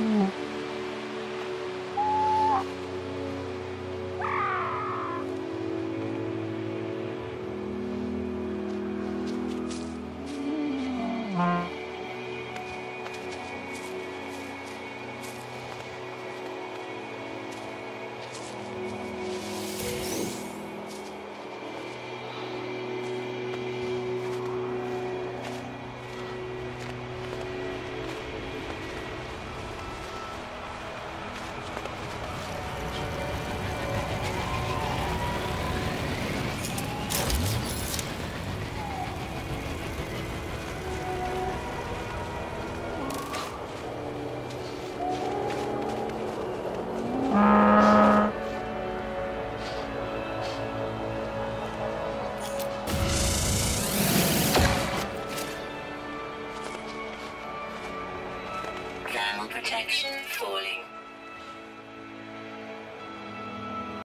Mm-hmm. Thermal protection falling.